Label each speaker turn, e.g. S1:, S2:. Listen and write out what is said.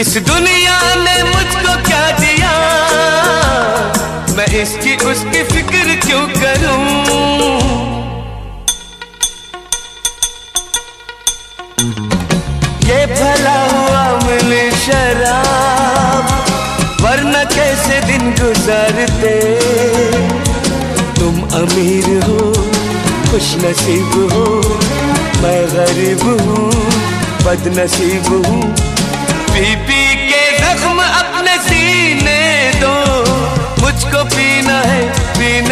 S1: इस दुनिया ने मुझको क्या दिया? मैं इसकी उसकी फ़िक्र क्यों करूँ? ये भला हुआ मिले शराब, वरना कैसे दिन गुजरते? तुम अमीर हो खुश नसीब हो, मैं गरीब हूँ, बदनसीब हूँ। मुझको पीना है पीने